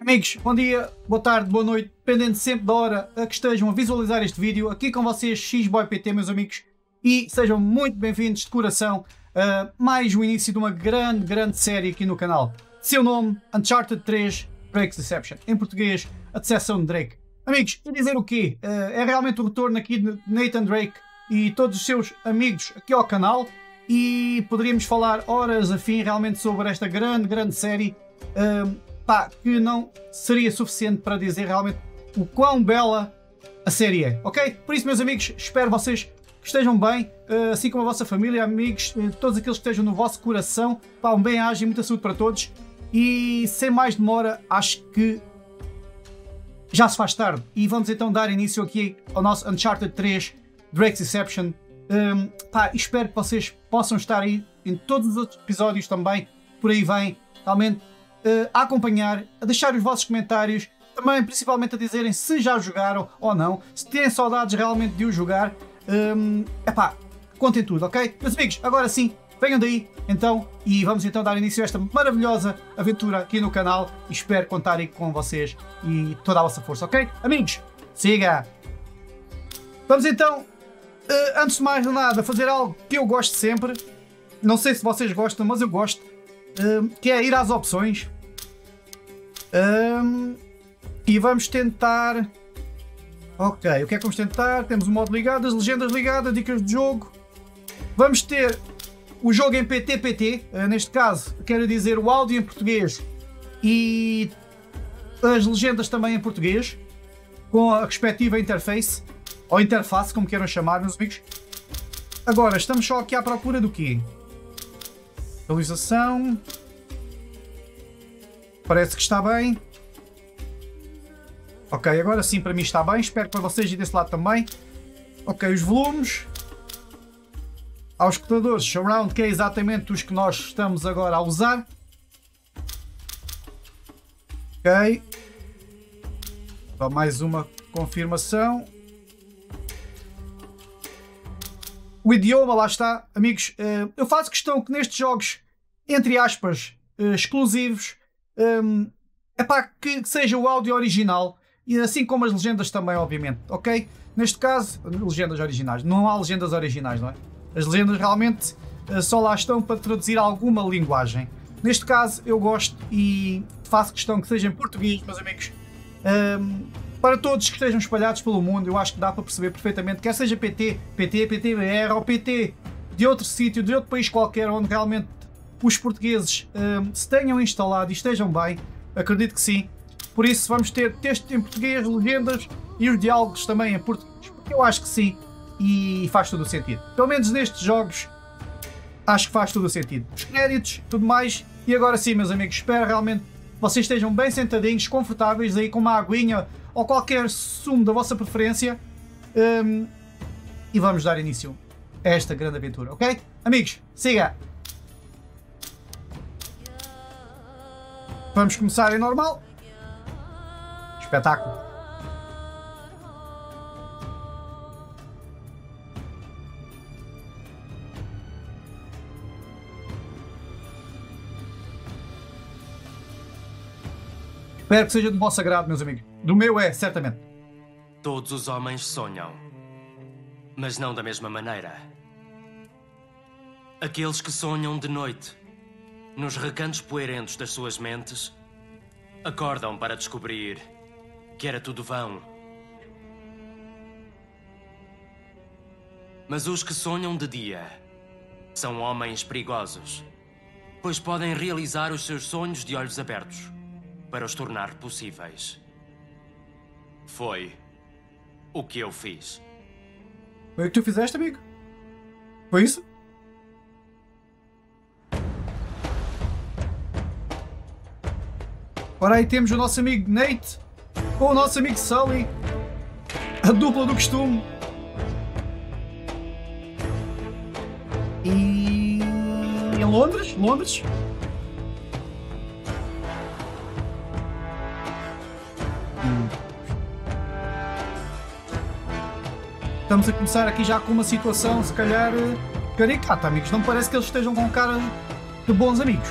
Amigos, bom dia, boa tarde, boa noite, dependendo sempre da hora a que estejam a visualizar este vídeo. Aqui com vocês, XBoyPT, meus amigos, e sejam muito bem-vindos de coração a mais o início de uma grande, grande série aqui no canal. Seu nome, Uncharted 3 Drake's Deception. Em português, a decepção de Drake. Amigos, e dizer o quê? É realmente o retorno aqui de Nathan Drake e todos os seus amigos aqui ao canal e poderíamos falar horas a fim realmente sobre esta grande, grande série pá, que não seria suficiente para dizer realmente o quão bela a série é, ok? Por isso, meus amigos, espero vocês que estejam bem, eh, assim como a vossa família, amigos, eh, todos aqueles que estejam no vosso coração. Pá, um bem-aja e muita saúde para todos. E sem mais demora, acho que já se faz tarde. E vamos então dar início aqui ao nosso Uncharted 3 Drake's Deception. Um, pá, espero que vocês possam estar aí em todos os outros episódios também. Por aí vem, realmente uh, a acompanhar, a deixar os vossos comentários, também principalmente a dizerem se já jogaram ou não, se têm saudades realmente de o jogar. Um, epá, contem tudo, ok? Meus amigos, agora sim, venham daí então e vamos então dar início a esta maravilhosa aventura aqui no canal espero contar aí com vocês e toda a vossa força, ok? Amigos, siga! Vamos então, uh, antes de mais nada, fazer algo que eu gosto sempre. Não sei se vocês gostam, mas eu gosto. Uh, que é ir às opções um, e vamos tentar. Ok, o que é que vamos tentar? Temos o modo ligado, as legendas ligadas, dicas de jogo. Vamos ter o jogo em PTPT, uh, neste caso, quero dizer o áudio em português e as legendas também em português, com a respectiva interface, ou interface, como queiram chamar, meus amigos. Agora, estamos só aqui à procura do quê? Atualização. Parece que está bem. Ok, agora sim para mim está bem. Espero que para vocês e desse lado também. Ok, os volumes. Aos escutadores surround, que é exatamente os que nós estamos agora a usar. Ok. Só mais uma confirmação. O idioma, lá está. Amigos, eh, eu faço questão que nestes jogos, entre aspas, eh, exclusivos, é para que seja o áudio original e assim como as legendas também, obviamente, ok? Neste caso, legendas originais, não há legendas originais, não é? As legendas realmente uh, só lá estão para traduzir alguma linguagem. Neste caso, eu gosto e faço questão que seja em português, meus amigos. Um, para todos que estejam espalhados pelo mundo, eu acho que dá para perceber perfeitamente, quer seja PT, PT, PTBR ou PT de outro sítio, de outro país qualquer, onde realmente os portugueses um, se tenham instalado e estejam bem, acredito que sim. Por isso vamos ter texto em português, legendas e os diálogos também em português, porque eu acho que sim e faz todo o sentido. Pelo menos nestes jogos acho que faz todo o sentido. Os créditos, tudo mais. E agora sim, meus amigos, espero realmente que vocês estejam bem sentadinhos, confortáveis aí com uma aguinha ou qualquer sumo da vossa preferência. Um, e vamos dar início a esta grande aventura, ok? Amigos, siga! Vamos começar em normal. Espetáculo. Espero que seja do vosso agrado, meus amigos. Do meu é, certamente. Todos os homens sonham, mas não da mesma maneira. Aqueles que sonham de noite nos recantos poeirentos das suas mentes, acordam para descobrir que era tudo vão. Mas os que sonham de dia são homens perigosos, pois podem realizar os seus sonhos de olhos abertos para os tornar possíveis. Foi o que eu fiz. Foi o que tu fizeste, amigo? Foi isso? Ora aí temos o nosso amigo Nate com o nosso amigo Sully. A dupla do costume. E em Londres? Londres? Estamos a começar aqui já com uma situação, se calhar, eh, caricata, amigos. Não parece que eles estejam com cara de bons amigos.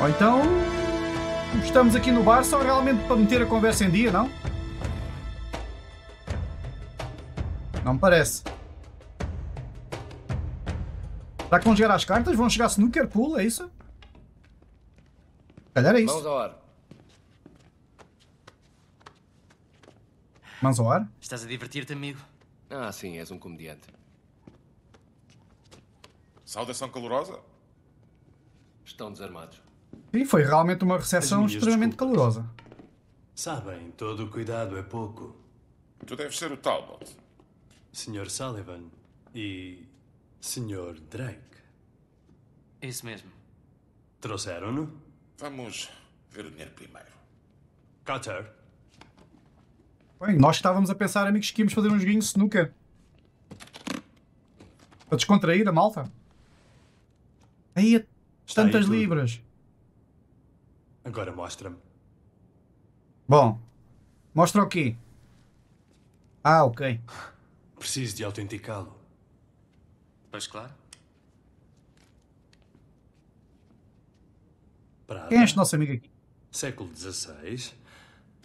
Ou então, estamos aqui no bar só realmente para meter a conversa em dia, não? Não me parece. Será que vão jogar às cartas? Vão chegar snooker pool, é isso? Calhar é isso. Mãos ao ar. Mãos ao ar? Estás a divertir-te, amigo? Ah, sim, és um comediante. Saudação calorosa? Estão desarmados. Sim, foi realmente uma recepção extremamente desculpas. calorosa. Sabem, todo o cuidado é pouco. Tu deves ser o Talbot. Sr. Sullivan e Sr. Drake. Isso mesmo. Trouxeram-no? Vamos ver o dinheiro primeiro. Cutter. Bem, nós estávamos a pensar, amigos, que íamos fazer um joguinho snooker. Para descontrair a malta. Aí, aí tantas tudo. libras. Agora mostra-me. Bom, mostra o quê? Ah, ok. Preciso de autenticá-lo. Pois claro. Prata. Quem é este nosso amigo aqui? Século XVI.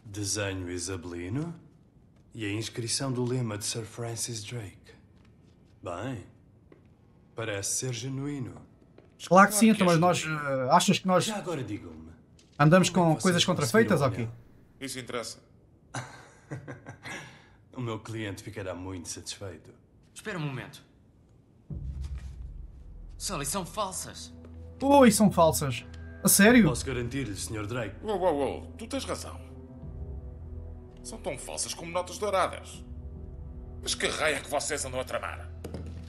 Desenho isabelino. E a inscrição do lema de Sir Francis Drake. Bem, parece ser genuíno. Claro que sim, então, mas nós. eh, achas que nós Já agora digam-me, andamos é com coisas contrafeitas ou quê? Isso interessa. o meu cliente ficará muito satisfeito. Espera um momento. Sully, são falsas. Ui, são falsas. A sério? Posso garantir-lhe, Sr. Drake, Uou, uou, uou, tu tens razão. São tão falsas como notas douradas. Mas que raio é que vocês andam a tramar?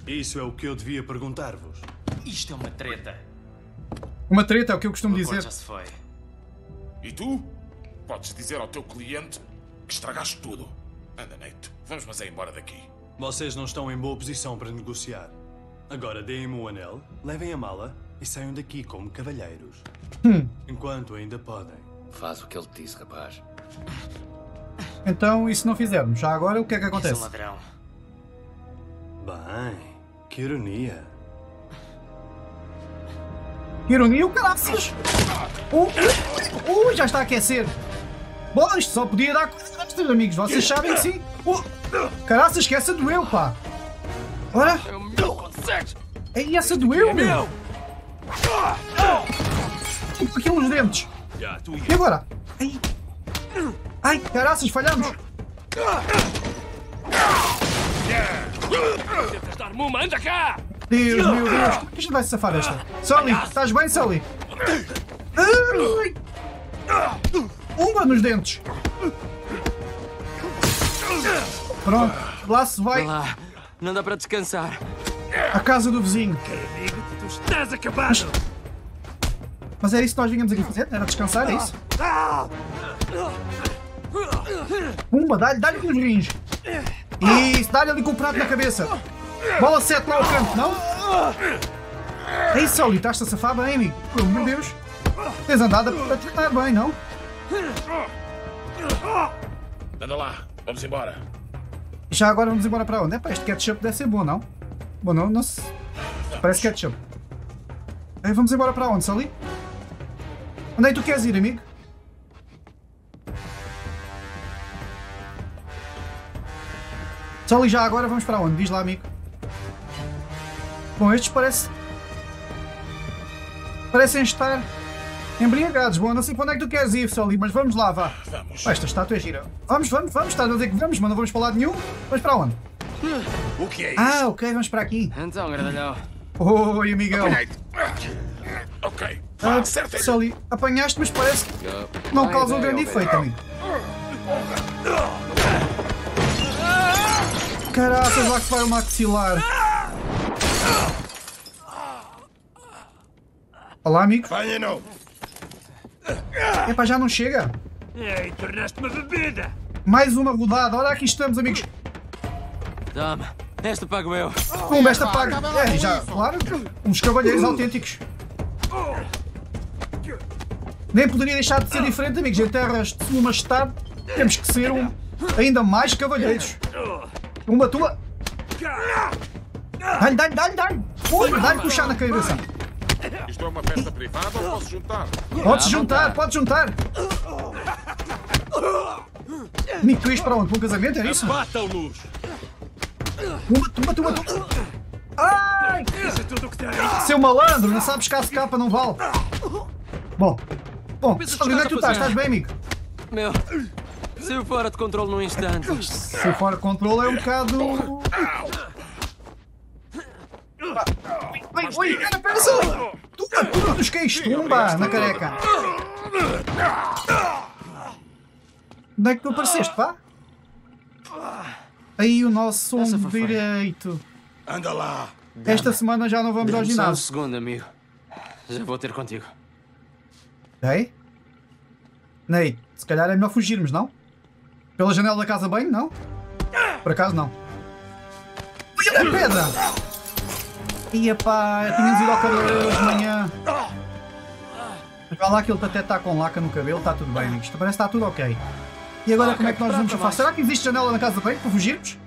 isso é o que eu devia perguntar-vos. Isto é uma treta. Uma treta é o que eu costumo O dizer. já se foi. E tu? Podes dizer ao teu cliente que estragaste tudo. Anda, Nate, vamos mas é embora daqui. Vocês não estão em boa posição para negociar. Agora deem-me o anel, levem a mala e saiam daqui como cavalheiros. Enquanto ainda podem. Faz o que ele te disse, rapaz. Então, e se não fizermos? Já agora, o que é que És um acontece? ladrão. Bem, que ironia. Ironia, o caraças! Uh, uh, já está a aquecer. Bom, isto só podia dar coisa destes amigos. Vocês sabem que sim. Uh, caraças, esquece doeu, pá. Ora, É o meu consegues! aí essa doeu, meu. Aqui uns dentes. E agora? Ai, Ai caraças, falhamos. Dar-me uma, anda cá! Deus, meu Deus. Como é que a gente vai se safar desta? Sully, estás bem, Sully? Uma nos dentes. Pronto, lá se vai Lá, não dá para descansar. à casa do vizinho. Tu estás acabado! Mas era isso que nós vínhamos aqui fazer? Era descansar, é isso? Pumba, dá-lhe dá com os rins. Isso, dá-lhe ali com o prato na cabeça. Bola 7 lá ao canto, não? É isso, Sully, estás-te a safar bem, amigo. Pelo amor de Deus. Tens andado a, a treinar bem, não? Anda lá, vamos embora. Já agora vamos embora para onde? É pá, este ketchup deve ser bom, não? Bom, não, não se... Parece ketchup. Vamos embora para onde, Sully? Onde é que tu queres ir, amigo? Sully, já agora vamos para onde? Diz lá, amigo. Bom, estes parece... Parecem estar embriagados. Bom, não sei onde é que tu queres ir, Sully, mas vamos lá, vá. Vamos. Pá, esta estátua é gira. Vamos, vamos, vamos. Está a dizer que vamos, mas não vamos para lado nenhum. Vamos para onde? O que é isso? Ah, ok, vamos para aqui. Então, grandalhão. Oi, amigão. Ok, Ah, vá, acerta Sully, apanhaste, mas parece que não causa um grande efeito, amigo. Caraças, lá que vai o maxilar. Olá, amigo. Venha, não. Epá, já não chega. Ei, tornaste-me bebida! Mais uma rodada. Olha, aqui estamos, amigos. Toma, esta pago eu. Como esta paga. É, já, claro, uns cavalheiros autênticos. Nem poderia deixar de ser diferente, amigos. Em terras de sua majestade, temos que ser um, ainda mais cavalheiros. Uma tua. Dá-lhe, dá-lhe, dá-lhe, dá-lhe. Dá-lhe puxar na cabeça. Isto é uma festa privada ou posso juntar? Pode-se juntar, pode juntar. Amigo, tu ias para onde? Para um casamento, é isso? Batam-nos! Uma, uma, uma, uma. Ai! Isso é! Seu malandro, não sabes que a capa não vale. Bom, bom, onde é que tu estás? Estás bem, amigo? Meu, saiu fora de controle num instante. Se fora de controle é um bocado. Oi, oi, cara, pera só! Tu, tu nos queixos, tumba na careca! Onde é que tu apareceste, pá? Aí o nosso ombro feia. direito. Anda lá! Esta semana já não vamos ao só um ginásio. segundo, amigo. Já vou ter contigo. Ok? Ney, se calhar é melhor fugirmos, não? Pela janela da casa bem, não? Por acaso não. Olha a pedra! Ia pá, tínhamos ido ao cabeleireiro hoje de manhã. Vá lá que ele até está com laca no cabelo, está tudo bem, amigos. Parece que está tudo ok. E agora como é que nós vamos fazer? Será que existe janela na casa bem para fugirmos?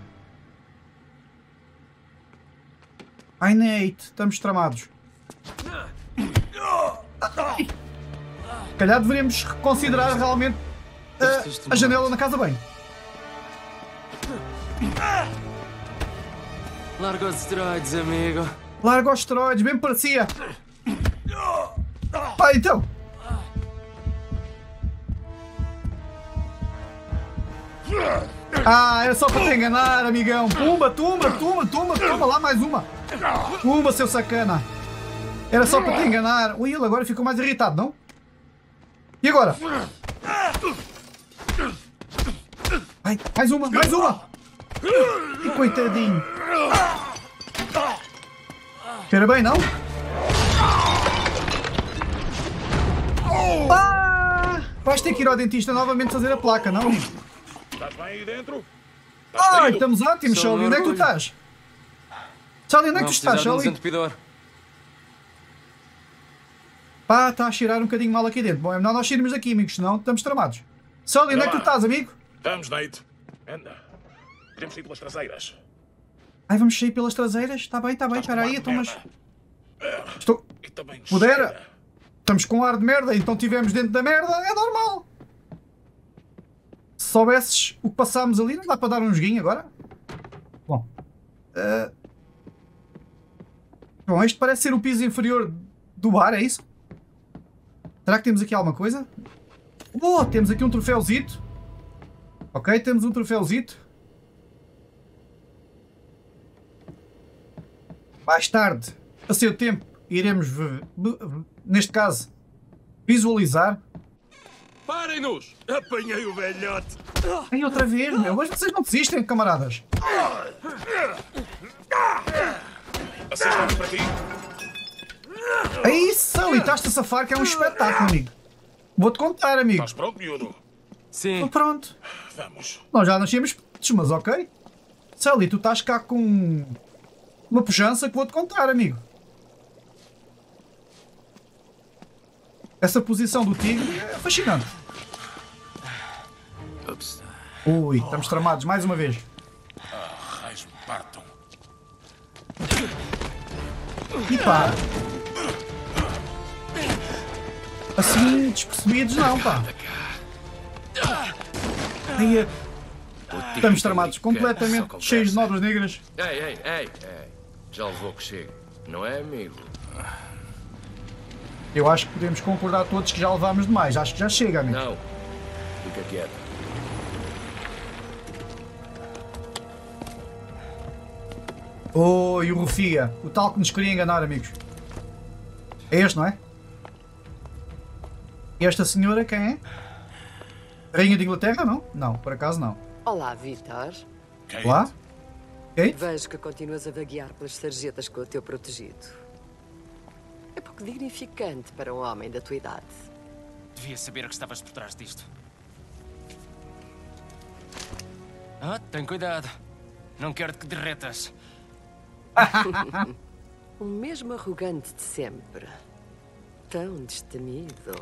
Ai Nate, estamos tramados. Calhar deveríamos reconsiderar realmente a, a janela na casa bem. Larga os esteroides, amigo. Larga os esteroides, bem parecia. Pá, então. Ah, era só para te enganar, amigão. Pumba, tumba, tumba, tumba, toma lá mais uma. Pumba, seu sacana. Era só para te enganar. Ui, ele agora ficou mais irritado, não? E agora? Ai, mais uma, mais uma. Que coitadinho. Cheira bem, não? Ah! Vais ter que ir ao dentista novamente fazer a placa, não? Estás bem aí dentro? Ai, ferido? estamos ótimos, Charlie. Onde é que tu estás? Charlie, onde é que tu estás, Charlie? Pá, está a cheirar um bocadinho mal aqui dentro. Bom, é melhor nós sairmos daqui, amigos, senão estamos tramados. Charlie, onde é que tu estás, amigo? Vamos, Nate. Anda. Podemos ir pelas traseiras. Ai, vamos sair pelas traseiras? Está bem, está bem, espera aí, então, mas... merda. Estou... Também Pudera. Estamos com ar de merda, então estivemos dentro da merda, é normal. Se soubesses o que passámos ali, não dá para dar um joguinho agora? Bom. eh, Bom, este parece ser o piso inferior do bar, é isso? Será que temos aqui alguma coisa? Oh, temos aqui um troféuzito. Ok, temos um troféuzito. Mais tarde, a seu tempo, iremos, v- neste caso, visualizar. Parem-nos! Apanhei o velhote! Ai, outra vez, meu. Mas vocês não desistem, camaradas. A cesta é para ti. Isso, ali estás-te a safar que é um espetáculo, amigo. Vou-te contar, amigo. Estás pronto, miúdo? Sim. Pronto. Vamos. Nós já nascemos putos, mas ok. Sally, tu estás cá com uma pujança que vou-te contar, amigo. Essa posição do tigre é fascinante. Ups. Ui, estamos tramados mais uma vez. Raios me partam. E pá. Assim, despercebidos não, pá. Aí, é- estamos tramados completamente cheios de nódulas negras. Ei, ei, ei, ei. Já levou que chega. Não é, amigo? Eu acho que podemos concordar todos que já levámos demais. Acho que já chega, amigo. Não. Fica quieto. Oh, e o Rufia, o tal que nos queria enganar, amigos. É este, não é? E esta senhora quem é? Rainha de Inglaterra, não? Não, por acaso não. Olá, Vitor. Kate, Lá? Kate? Vejo que continuas a vaguear pelas sarjetas com o teu protegido. É pouco dignificante para um homem da tua idade. Devia saber que estavas por trás disto. Ah, tem cuidado. Não quero que derretas. O mesmo arrogante de sempre. Tão destemido.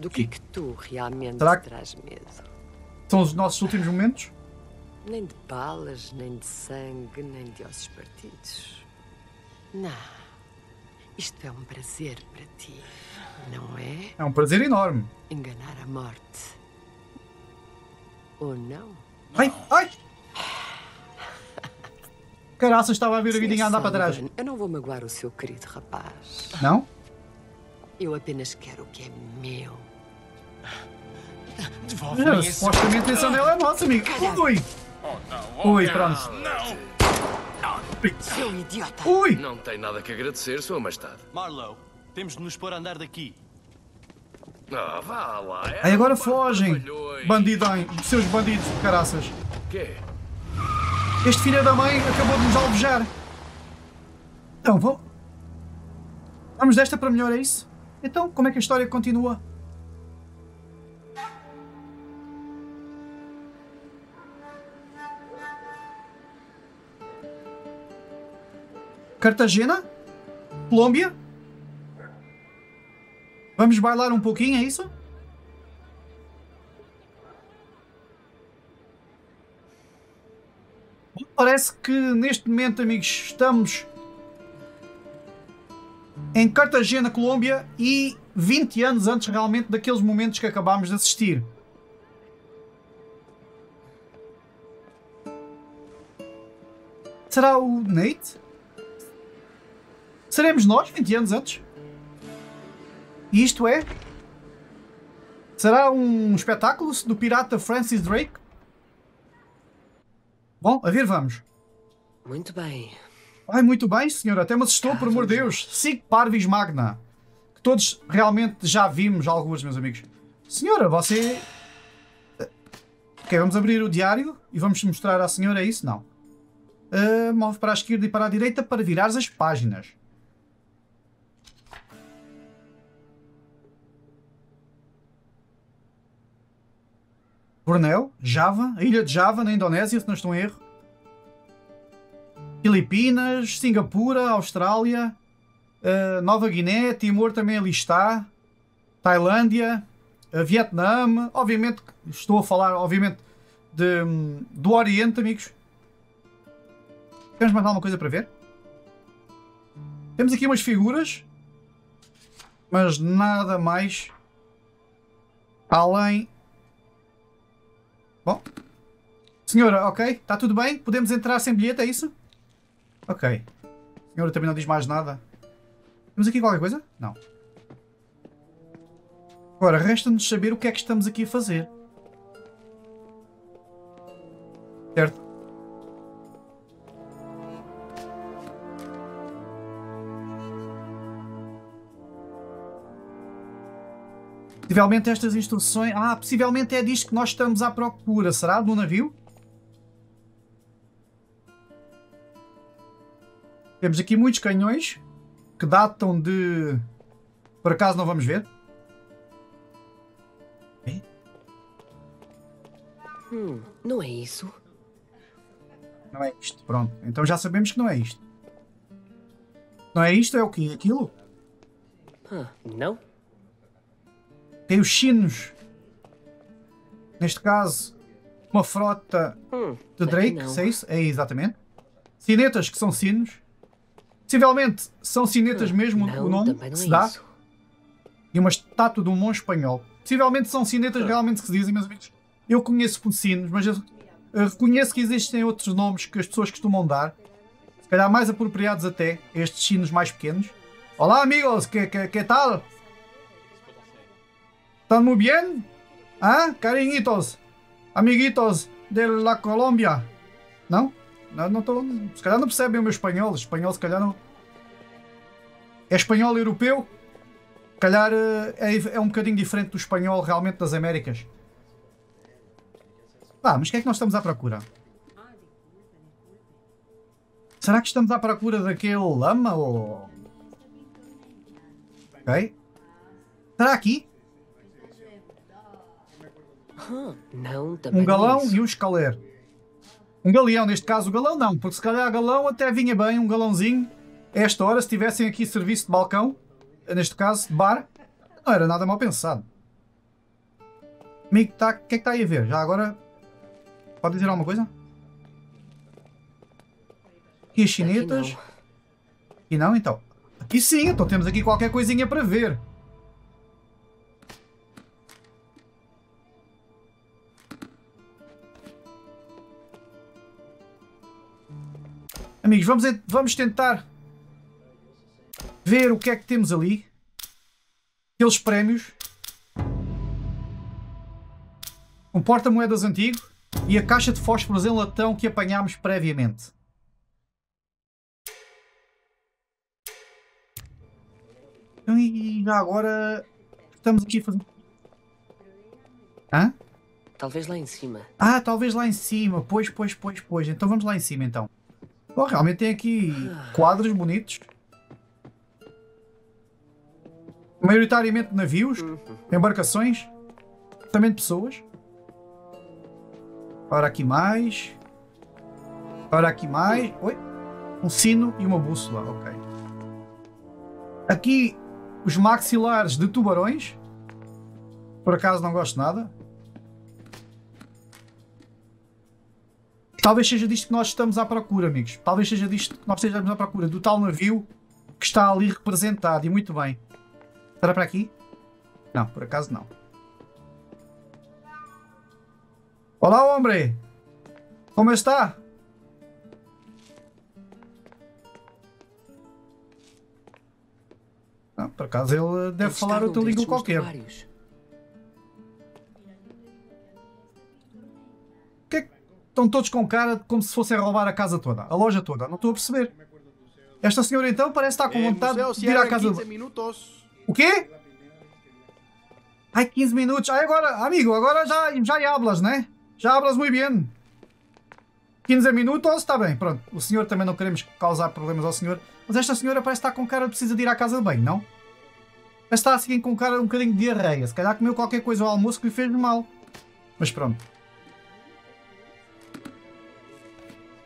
Do que é que tu realmente Será que- terás medo? São os nossos últimos momentos? Nem de balas, nem de sangue, nem de ossos partidos. Não. Isto é um prazer para ti, não é? É um prazer enorme. Enganar a morte. Ou não? Ai, ai! Caraças, estava a ver a vidinha andar para trás. Eu não vou magoar o seu querido rapaz. Não? Eu apenas quero o que é meu. Devolve-me É, esse... supostamente esse anel é nosso, amigo. Ui! Oh, não. Ui, não, pronto. Não. Seu idiota! Ui! Não tem nada que agradecer, Sua Majestade. Marlowe, temos de nos pôr a andar daqui. Ah, vá lá. é Aí agora fogem. Bandidão, seus bandidos de caraças. Quê? Este filho da mãe acabou de nos alvejar. Então, vamos. Vamos desta para melhor, é isso? Então, como é que a história continua? Cartagena? Colômbia? Vamos bailar um pouquinho, é isso? Parece que neste momento, amigos, estamos em Cartagena, Colômbia e 20 anos antes realmente daqueles momentos que acabámos de assistir. Será o Nate? Seremos nós 20 anos antes? E isto é? Será um espetáculo do pirata Francis Drake? Bom, a ver vamos. Muito bem. Ai, muito bem, senhor. Até me assustou, por amor de Deus. Sig Parvis Magna. Que todos realmente já vimos alguns, meus amigos. Senhora, você... Ok, vamos abrir o diário e vamos mostrar à senhora isso? Não. Ah, move para a esquerda e para a direita para virares as páginas. Bornéu, Java, a ilha de Java, na Indonésia, se não estou em erro. Filipinas, Singapura, Austrália, eh, Nova Guiné, Timor também ali está, Tailândia, eh, Vietnã, obviamente estou a falar obviamente de, hum, do Oriente, amigos. Temos mais alguma coisa para ver? Temos aqui umas figuras, mas nada mais além. Bom, senhora, ok, está tudo bem? Podemos entrar sem bilhete, é isso? Ok. Senhora também não diz mais nada. Temos aqui qualquer coisa? Não. Agora, resta-nos saber o que é que estamos aqui a fazer. Certo? Possivelmente estas instruções... Ah, possivelmente é disto que nós estamos à procura. Será? Do navio? Temos aqui muitos canhões que datam de. Por acaso não vamos ver? Hum, não é isso? Não é isto. Pronto. Então já sabemos que não é isto. Não é isto? É o quê? Aquilo? Ah, não? Tem os chinos. Neste caso, uma frota Hum, de Drake. não. se É isso? É exatamente. Cinetas que são sinos. Possivelmente são cinetas mesmo não, o nome que é se dá. isso. e uma estátua de um monge espanhol. Possivelmente são cinetas realmente que se dizem, meus amigos. Eu conheço por sinos, mas eu, eu reconheço que existem outros nomes que as pessoas costumam dar. Se calhar mais apropriados até, estes sinos mais pequenos. Olá amigos, que, que, que tal? ¿Están muy bien? Ah, cariñitos, amiguitos de la Colômbia. Não? Se calhar não percebem o meu espanhol. Espanhol, se calhar não. É espanhol europeu? Calhar eh, é, é um bocadinho diferente do espanhol realmente das Américas. Ah, mas o que é que nós estamos à procura? Será que estamos à procura daquele lama ou. Ok. Será aqui? Não, Um é galão e um escaler. Um galeão, neste caso o galão não, porque se calhar galão até vinha bem, um galãozinho. A esta hora, se tivessem aqui serviço de balcão, neste caso de bar, não era nada mal pensado. Amigo, tá, o que é que está aí a ver? Já agora. Pode dizer alguma coisa? Aqui as chinetas. Aqui E não, então. Aqui sim, então temos aqui qualquer coisinha para ver. Amigos, vamos, vamos tentar ver o que é que temos ali. Aqueles prémios. Um porta-moedas antigo e a caixa de fósforos em latão que apanhámos previamente. Então, e já agora estamos aqui a fazer. Hã? Talvez lá em cima. Ah, talvez lá em cima. Pois, pois, pois, pois. Então vamos lá em cima então. Bom, realmente tem aqui quadros bonitos. Maioritariamente navios, embarcações, também de pessoas. Ora aqui mais. Ora aqui mais. Oi? Um sino e uma bússola, ok. Aqui os maxilares de tubarões. Por acaso não gosto nada. Talvez seja disto que nós estamos à procura, amigos. Talvez seja disto que nós estejamos à procura. Do tal navio que está ali representado. E muito bem. Será para aqui? Não, por acaso não. Olá, homem! Como está? Não, por acaso ele deve Eles falar outra língua qualquer. Estão todos com cara como se fossem roubar a casa toda, a loja toda? Não estou a perceber. Esta senhora então parece estar com El vontade de ir à casa 15 de... minutos. O quê? Ai, 15 minutos. Ai, agora, amigo, agora já, já hablas, né? Já hablas muito bem. 15 minutos, está bem, pronto. O senhor também não queremos causar problemas ao senhor. Mas esta senhora parece estar com cara de precisa de ir à casa de banho, não? Parece estar assim com cara um bocadinho de diarreia. Se calhar comeu qualquer coisa ao almoço que lhe fez mal. Mas pronto.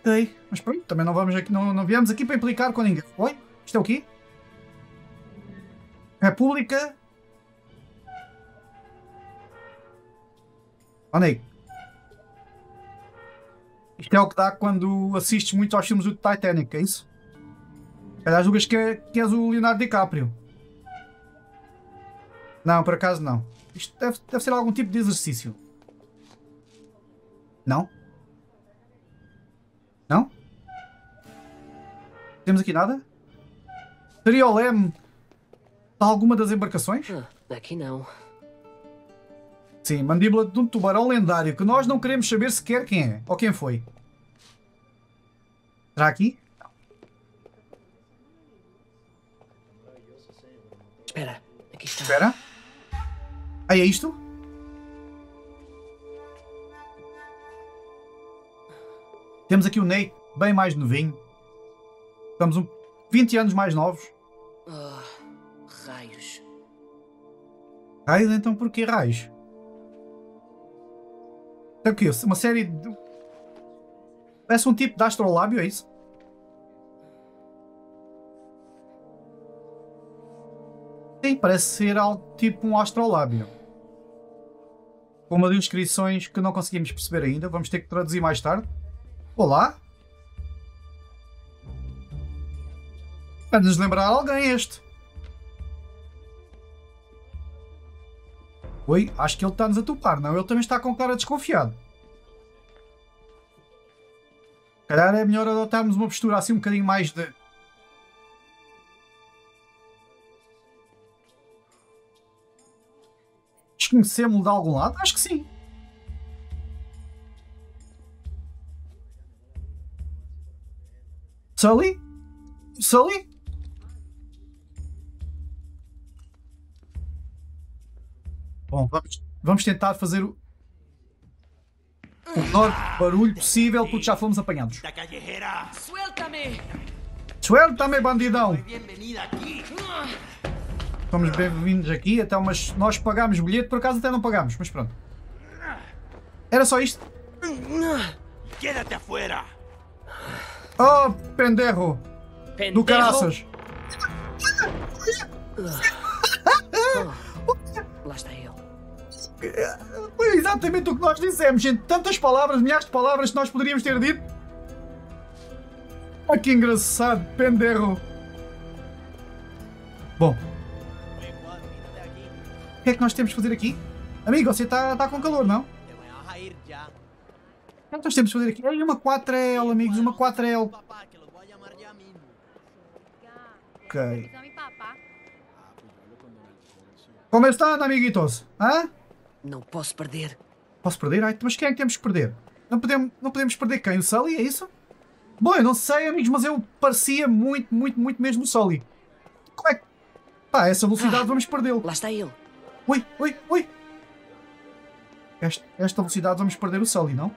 Ok, mas pronto, também não vamos aqui, não, não viemos aqui para implicar com ninguém. Oi? Isto é o quê? República. Onde é? Isto é o que dá quando assistes muito aos filmes do Titanic, é isso? Calhar julgas que, é, que és o Leonardo DiCaprio. Não, por acaso não. Isto deve, deve ser algum tipo de exercício. Não? Temos aqui nada? Seria o leme de alguma das embarcações? Ah, aqui não. Sim, mandíbula de um tubarão lendário que nós não queremos saber sequer quem é ou quem foi. Será aqui? Espera, aqui está. Espera. Aí é isto? Temos aqui o Nate, bem mais novinho. Estamos um 20 anos mais novos. Ah, raios. Raios, então por que raios? É o quê? Uma série de... Parece um tipo de astrolábio, é isso? Sim, parece ser algo tipo um astrolábio. Com uma de inscrições que não conseguimos perceber ainda. Vamos ter que traduzir mais tarde. Olá? Vai nos lembrar alguém este. Oi, acho que ele está-nos a topar, não? Ele também está com cara desconfiado. Calhar é melhor adotarmos uma postura assim um bocadinho mais de. Desconhecemos-lo de algum lado? Acho que sim. Sully? Sully? Bom, vamos, vamos tentar fazer o, o menor barulho possível porque já fomos apanhados. Suéltame! Suelta-me, bandidão! Somos bem-vindos aqui, até mas nós pagámos bilhete, por acaso até não pagámos, mas pronto. Era só isto? Quédate afuera. Oh, penderro! Do Pendejo. caraças! Lá está ele. Foi exatamente o que nós dissemos, gente. Tantas palavras, milhares de palavras que nós poderíamos ter dito. Ah, que engraçado, penderro. Bom. O que é que nós temos que fazer aqui? Amigo, você está tá com calor, não? O que é que nós temos que fazer aqui? Uma 4L, amigos, uma 4L. Papá, que los voy a llamar ya mismo. Ok. Como está, amiguitos? Hã? Não posso perder. Posso perder? Ai, mas quem é que temos que perder? Não podemos, não podemos perder quem? O Sully? É isso? Bom, eu não sei, amigos, mas eu parecia muito, muito, muito mesmo o Sully. Como é que. Pá, essa velocidade Ah. vamos perdê-lo. Lá está ele. Ui, ui, ui! Esta, esta velocidade vamos perder o Sully, não?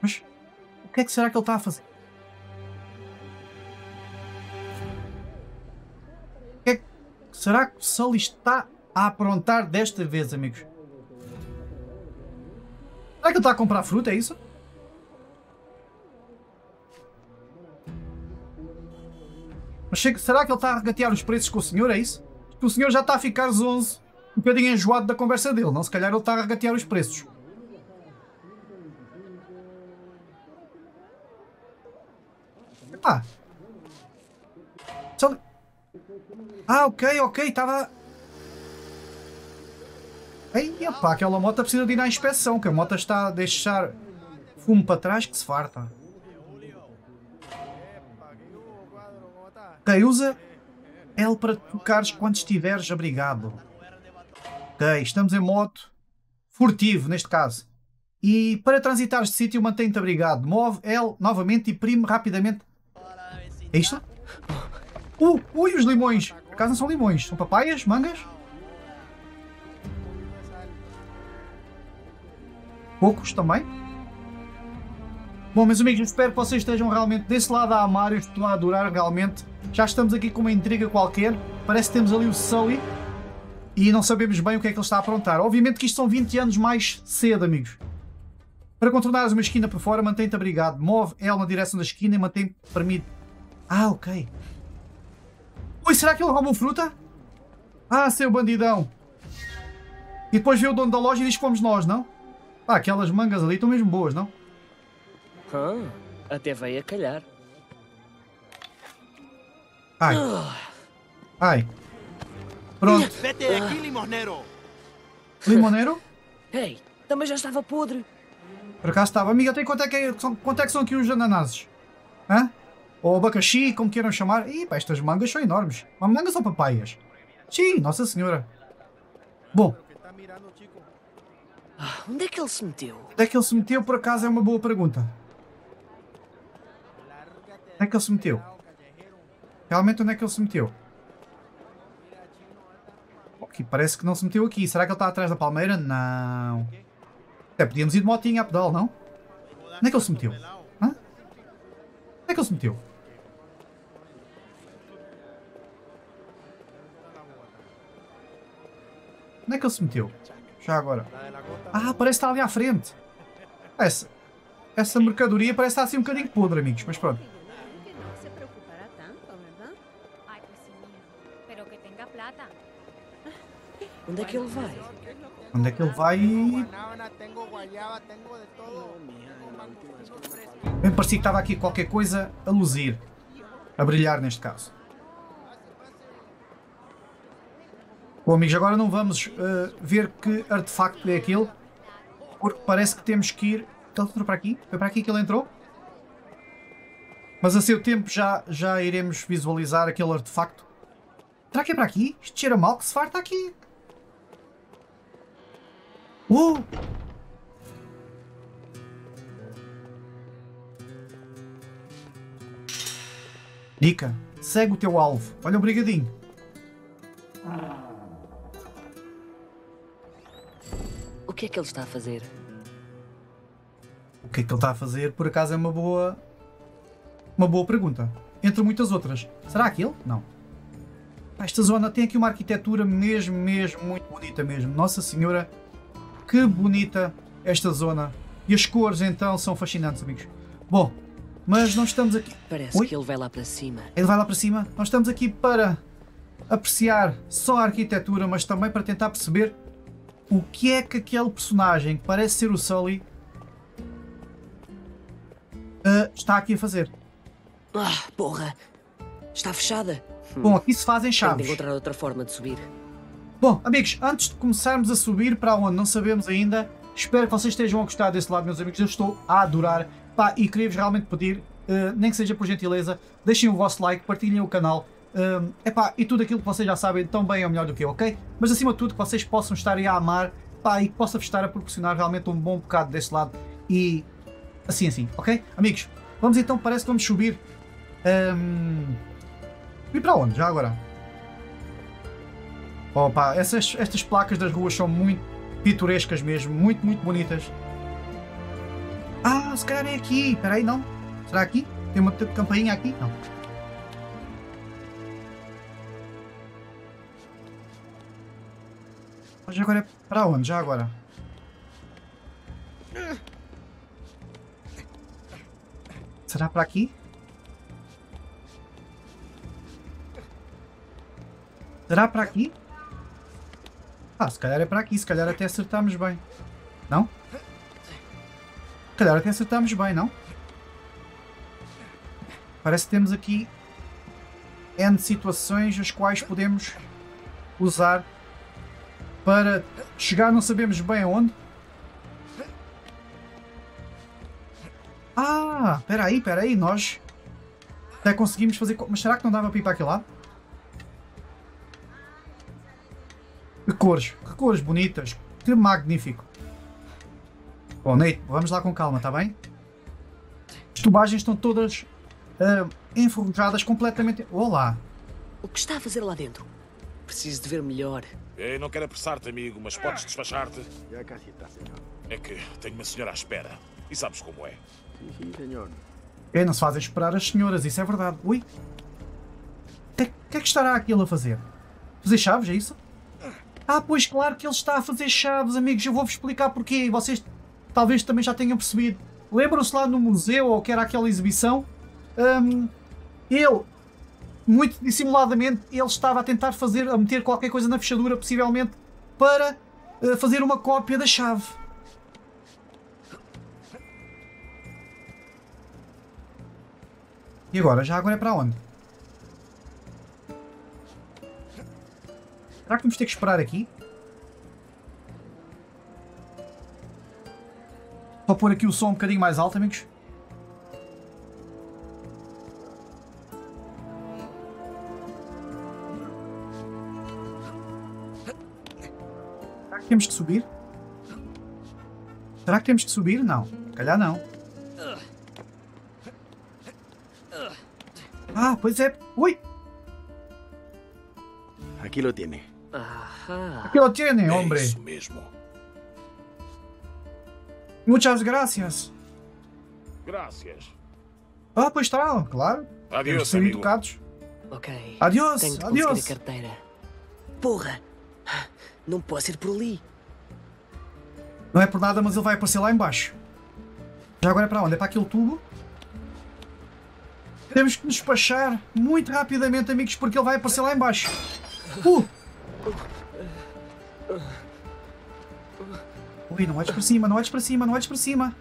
Mas o que é que será que ele está a fazer? Será que o Sully está a aprontar desta vez, amigos? Será que ele está a comprar fruta, é isso? Mas será que ele está a regatear os preços com o senhor, é isso? Porque o senhor já está a ficar zonzo, um bocadinho enjoado da conversa dele, não? Se calhar ele está a regatear os preços. Epá. Só... Ah, ok, ok, estava... Ei, epá, aquela moto precisa de ir à inspeção, que a moto está a deixar fumo para trás que se farta. Ok, usa L para tocares quando estiveres abrigado. Ok, estamos em moto furtivo, neste caso. E para transitares de sítio, mantém-te abrigado. Move L novamente e prime rapidamente. É isto? Uh, ui, os limões. Por acaso não são limões, são papaias, mangas? Poucos também. Bom, meus amigos, espero que vocês estejam realmente desse lado a amar. Eu estou a adorar realmente. Já estamos aqui com uma intriga qualquer. Parece que temos ali o Sully. E não sabemos bem o que é que ele está a aprontar. Obviamente que isto são 20 anos mais cedo, amigos. Para contornares uma esquina por fora, mantém-te abrigado. Move L na direção da esquina e mantém-te permite. Ah, ok. Ui, será que ele roubou fruta? Ah, seu bandidão. E depois vê o dono da loja e diz que fomos nós, não? Ah, aquelas mangas ali estão mesmo boas, não? Ah, até veio a calhar. Ai. Ai. Pronto. Vete. Limoneiro? Ei, também já estava podre. Por acaso estava. Amiga, tem quanto é que, é, são, quanto é que são aqui os ananases? Hã? Ou abacaxi, como queiram chamar. Ih, pá, estas mangas são enormes. Mas mangas ou papaias? Sim, Nossa Senhora. Bom, Ah, onde é que ele se meteu? onde é que ele se meteu, por acaso, é uma boa pergunta. Onde é que ele se meteu? Realmente, onde é que ele se meteu? Aqui parece que não se meteu aqui. Será que ele está atrás da palmeira? Não. Até podíamos ir de motinha a pedal, não? Onde é que ele se meteu? Hã? Onde é que ele se meteu? Onde é que ele se meteu? Já agora. Ah, parece que está ali à frente. Essa, essa mercadoria parece estar assim um bocadinho podre, amigos. Mas pronto. Plata. Onde é que ele vai? Onde é que ele vai? Bem parecia que estava aqui qualquer coisa a luzir. A brilhar neste caso. Bom, amigos, agora não vamos eh, ver que artefacto é aquele. Porque parece que temos que ir. Ele entrou para aqui? Foi para aqui que ele entrou? Mas a seu tempo já, já iremos visualizar aquele artefacto. Será que é para aqui? Isto cheira mal que se farta aqui. Uh! Dica: segue o teu alvo. Olha o brigadinho. O que é que ele está a fazer? O que é que ele está a fazer? Por acaso é uma boa. Uma boa pergunta. Entre muitas outras. Será aquele? Não. Esta zona tem aqui uma arquitetura mesmo, mesmo, muito bonita mesmo. Nossa Senhora, que bonita esta zona. E as cores então são fascinantes, amigos. Bom, mas não estamos aqui. Parece Ui. que ele vai lá para cima. Ele vai lá para cima. Nós estamos aqui para apreciar só a arquitetura, mas também para tentar perceber o que é que aquele personagem que parece ser o Sully uh, está aqui a fazer. Ah, porra! Está fechada. Bom, aqui se fazem Tenho de chaves. encontrar outra forma de subir. Bom, amigos, antes de começarmos a subir para onde não sabemos ainda, espero que vocês estejam a gostar desse lado, meus amigos. Eu estou a adorar. Pá, e queria-vos realmente pedir, eh, nem que seja por gentileza, deixem o vosso like, partilhem o canal. Eh, epá, e tudo aquilo que vocês já sabem tão bem ou melhor do que eu, ok? Mas acima de tudo, que vocês possam estar aí a amar pá, e que possa-vos estar a proporcionar realmente um bom bocado desse lado. E assim, assim, ok? Amigos, vamos então, parece que vamos subir. Ehm, E para onde? Já agora? Opa, essas, estas placas das ruas são muito pitorescas mesmo, muito, muito bonitas. Ah, se calhar é aqui. Espera aí, não? Será aqui? Tem uma campainha aqui? Não. Mas agora é para onde? Já agora? Será para aqui? Será para aqui? Ah, se calhar é para aqui, se calhar até acertamos bem. Não? Se calhar até acertamos bem, não? Parece que temos aqui N situações as quais podemos usar para chegar não sabemos bem aonde. Ah, espera aí, espera aí, nós até conseguimos fazer... Mas será que não dava para ir para aquele lado? Que cores, que cores bonitas, que magnífico. Bom, Nate, vamos lá com calma, está bem? As tubagens estão todas ah, enferrujadas completamente. Olá! O que está a fazer lá dentro? Preciso de ver melhor. Eu não quero apressar-te, amigo, mas podes despachar-te. Casi está, señor. É que tenho uma senhora à espera. E sabes como é. Sí, sí, señor. É, não se fazem esperar as senhoras, isso é verdade. Ui! O que, que é que estará aquilo a fazer? Fazer chaves, é isso? Ah, pois claro que ele está a fazer chaves, amigos. Eu vou-vos explicar porquê. E vocês talvez também já tenham percebido. Lembram-se lá no museu, ou que era aquela exibição? Hum, ele, muito dissimuladamente, ele estava a tentar fazer, a meter qualquer coisa na fechadura, possivelmente, para eh, fazer uma cópia da chave. E agora? Já agora é para onde? Será que vamos ter que esperar aqui? Só pôr aqui o som um bocadinho mais alto, amigos. Temos que subir? Será que temos que subir? Não. Se calhar não. Ah, pois é. Ui! Aquí lo tiene. Aqui lo tiene, É hombre. isso mesmo. Muchas gracias. Graças. Ah, pois está, claro. Adeus, ser amigo. educados. Ok. Adiós, Tenho conseguir adiós. Porra! Não posso ir por ali. Não é por nada, mas ele vai aparecer lá embaixo. Já agora é para onde? É para aquele tubo? Temos que nos despachar muito rapidamente, amigos, porque ele vai aparecer lá embaixo. Uh! Ui, não olhes para cima, não olhes para cima, não olhes para cima.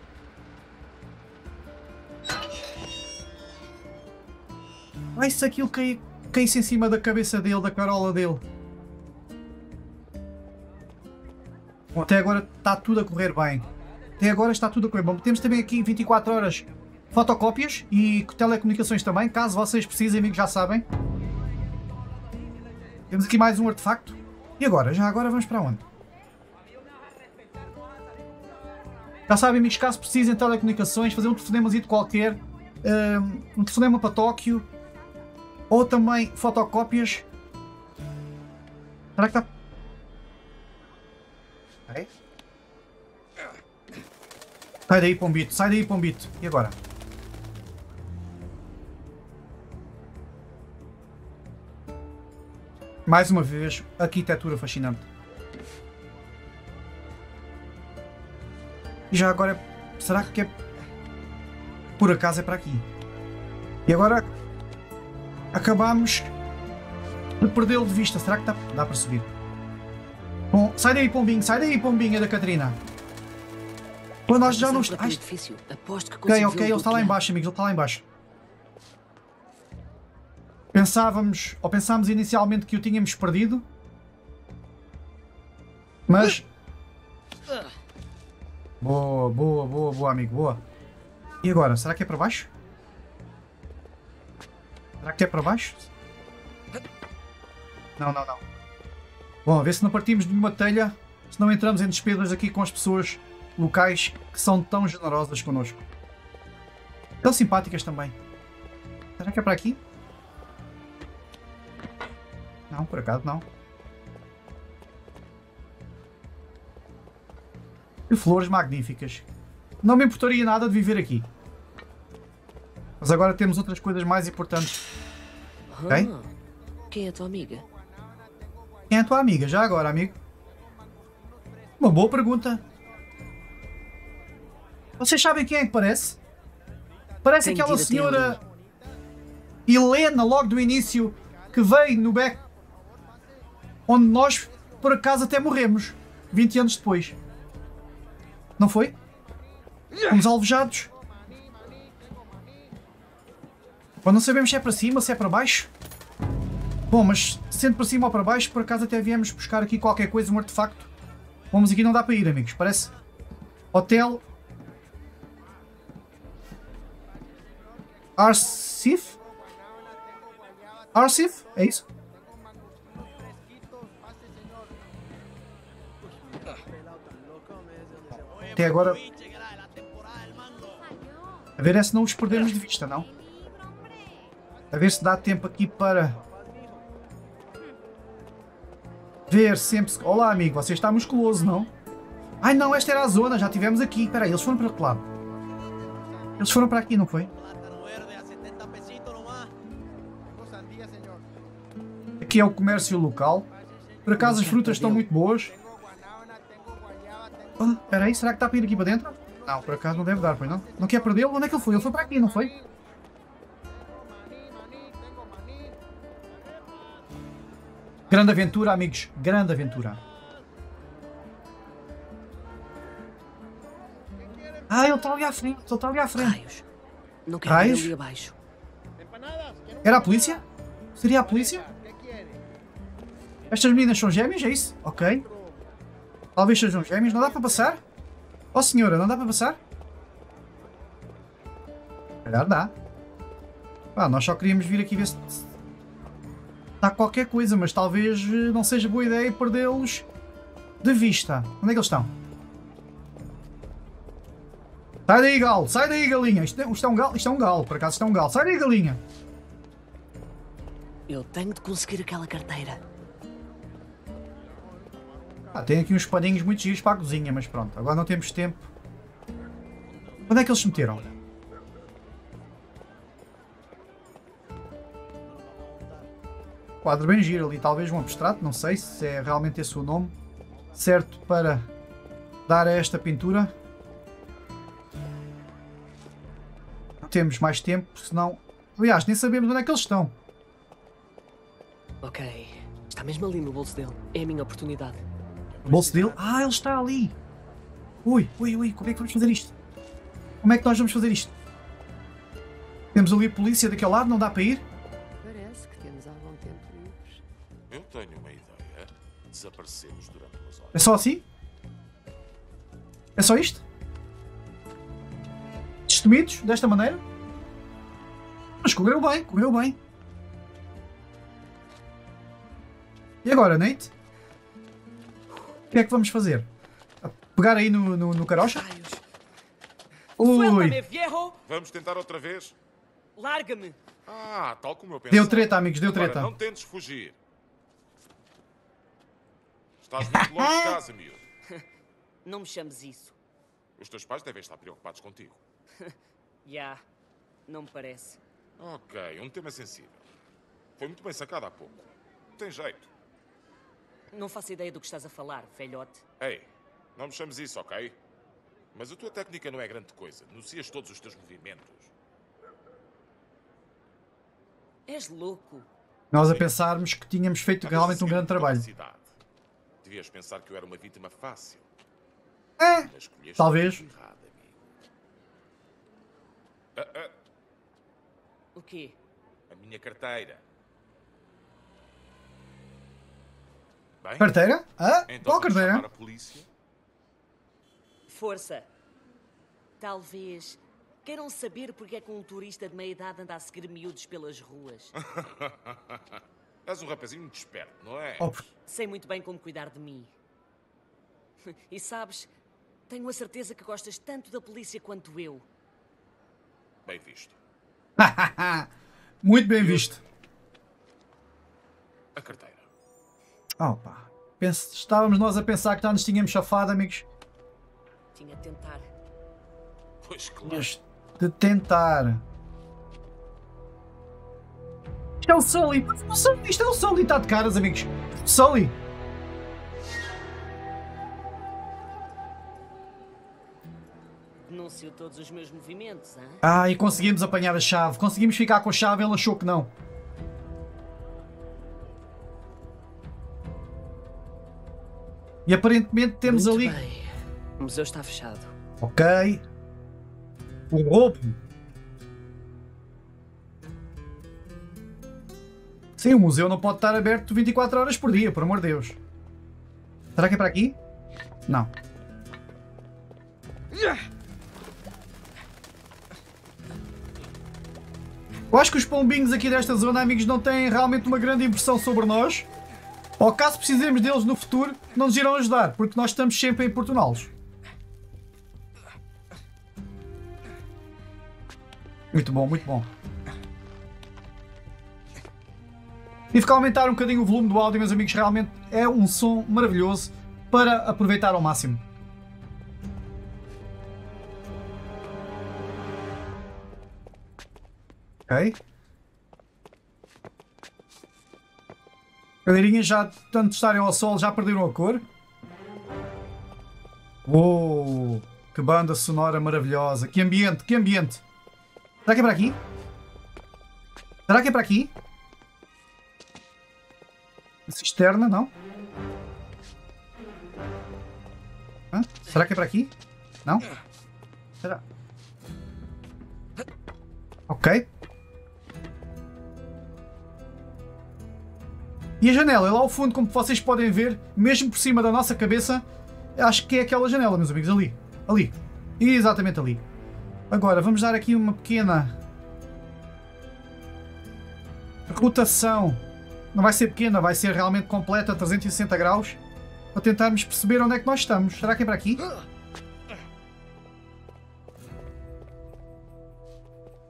Ai, se aquilo caísse em cima da cabeça dele, da carola dele. Até agora está tudo a correr bem. Até agora está tudo a correr bem. Temos também aqui 24 horas fotocópias e telecomunicações também, caso vocês precisem, amigos, já sabem. Temos aqui mais um artefacto. E agora? Já agora vamos para onde? Já sabem, amigos, caso precisem de telecomunicações, fazer um telefonemazinho qualquer, hum, um telefonema para Tóquio, ou também fotocópias. Será que está Sai daí, Pombito. Sai daí, Pombito. E agora? Mais uma vez, arquitetura fascinante. E já agora, será que é... Por acaso é para aqui. E agora acabamos de perdê-lo de vista. Será que dá, dá para subir? Sai daí, pombinho, sai daí, pombinha da Catarina. Pô, nós já não aquele estamos. edifício. Aposto que Ok, ok, ele está lá outro embaixo, amigos, ele está lá embaixo. Pensávamos, ou pensámos inicialmente que o tínhamos perdido. Mas. Boa, boa, boa, boa, amigo, boa. E agora, será que é para baixo? Será que é para baixo? Não, não, não. Bom, a ver se não partimos de nenhuma telha, se não entramos em despesas aqui com as pessoas locais que são tão generosas connosco. Tão simpáticas também. Será que é para aqui? Não, por acaso não. E flores magníficas. Não me importaria nada de viver aqui. Mas agora temos outras coisas mais importantes. Ok? Ah, quem é a tua amiga? Quem é a tua amiga? Já agora, amigo? Uma boa pergunta. Vocês sabem quem é que parece? Parece aquela senhora Helena, logo do início, que veio no beco onde nós, por acaso, até morremos 20 anos depois. Não foi? Fomos alvejados. Bom, não sabemos se é para cima, se é para baixo. Bom, mas sendo para cima ou para baixo, por acaso até viemos buscar aqui qualquer coisa, um artefacto. Vamos aqui, não dá para ir, amigos. Parece. Hotel. Arsif? Arsif? É isso? Até agora. A ver é se não os perdemos de vista, não? A ver se dá tempo aqui para. Ver sempre. se- Olá, amigo, você está musculoso, não? Ai não, esta era a zona, já tivemos aqui. Espera aí, eles foram para que lado? Eles foram para aqui, não foi? Aqui é o comércio local. Por acaso as frutas estão muito boas. Ah, espera aí, será que dá para ir aqui para dentro? Não, por acaso não deve dar, pois não? Não quer perdê-lo? Onde é que ele foi? Ele foi para aqui, não foi? Grande aventura, amigos. Grande aventura. Ah, ele está ali à frente. Ele está ali à frente. Raios. Não quero Raios? ali abaixo. Era a polícia? Seria a polícia? Estas meninas são gêmeas, é isso? Ok. Talvez sejam gêmeas. Não dá para passar? Oh senhora, não dá para passar? Se calhar dá. Pá, nós só queríamos vir aqui ver se está qualquer coisa, mas talvez eh, não seja boa ideia perdê-los de vista. Onde é que eles estão? Sai daí, galo! Sai daí, galinha! Isto é, isto é um galo, isto é um galo, por acaso isto é um galo. Sai daí, galinha! Eu tenho de conseguir aquela carteira. Ah, tem aqui uns paninhos muito giros para a cozinha, mas pronto, agora não temos tempo. Onde é que eles se meteram? Quadro bem giro ali, talvez um abstrato, não sei se é realmente esse o nome certo para dar a esta pintura. Não temos mais tempo, senão. Aliás, nem sabemos onde é que eles estão. Ok. Está mesmo ali no bolso dele. É a minha oportunidade. Bolso dele? Ah, ele está ali! Ui, ui, ui, como é que vamos fazer isto? Como é que nós vamos fazer isto? Temos ali a polícia daquele lado, não dá para ir? Desaparecemos durante umas horas. É só assim? É só isto? Destemidos, desta maneira? Mas correu bem, correu bem. E agora, Nate? O que é que vamos fazer? A Pegar aí no, no, no carocha? Ui! Vamos tentar outra vez? Larga-me! Ah, tal como eu pensava. deu treta, amigos, deu Agora, treta. não tentes fugir. Estás muito longe de casa, miúdo. Não me chames isso. Os teus pais devem estar preocupados contigo. Já. Não me parece. Ok, um tema sensível. Foi muito bem sacado há pouco. Tem jeito. Não faço ideia do que estás a falar, velhote. Ei, não me chames isso, ok? Mas a tua técnica não é grande coisa. Anuncias todos os teus movimentos. És louco. Nós a pensarmos que tínhamos feito realmente um grande trabalho. Devias pensar que eu era uma vítima fácil. É, talvez. errado, amigo. Ah, ah, O quê? a minha carteira. Bem, Carteira? Ah, então qual carteira? a polícia. Força. Talvez queiram saber porque é que um turista de meia idade anda a seguir miúdos pelas ruas. És um rapazinho muito esperto, não é? Oh, Sei muito bem como cuidar de mim. E sabes, tenho a certeza que gostas tanto da polícia quanto eu. Bem visto. muito bem visto. A carteira. Opa, pense- estávamos nós a pensar que já nos tínhamos chafado, amigos. Tinha de tentar. Pois claro. Tinhas de tentar. Isto é o Sully. O Sully- Isto é o Sully, está de caras, amigos. Sully. Denuncio todos os meus movimentos, hein? Ah, e conseguimos apanhar a chave. Conseguimos ficar com a chave, ele achou que não. E aparentemente temos Muito ali. bem. O museu está fechado. Ok. O roubo. Sim, o museu não pode estar aberto 24 horas por dia, por amor de Deus. Será que é para aqui? Não. Eu acho que os pombinhos aqui desta zona, amigos, não têm realmente uma grande impressão sobre nós. Ou caso precisemos deles no futuro, não nos irão ajudar, porque nós estamos sempre a importuná-los. Muito bom, muito bom. Que aumentar um bocadinho o volume do áudio, meus amigos. Realmente é um som maravilhoso para aproveitar ao máximo. Ok. Cadeirinhas já, tanto estarem ao sol, já perderam a cor. Uou! Que banda sonora maravilhosa! Que ambiente, que ambiente! Será que é para aqui? Será que é para aqui? Cisterna, não? Hã? Será que é para aqui? Não? Será? Ok. E a janela, lá ao fundo, como vocês podem ver, mesmo por cima da nossa cabeça, acho que é aquela janela, meus amigos, ali. Ali. Exatamente ali. Agora, vamos dar aqui uma pequena rotação. Não vai ser pequena, vai ser realmente completa, 360 graus, para tentarmos perceber onde é que nós estamos. Será que é para aqui?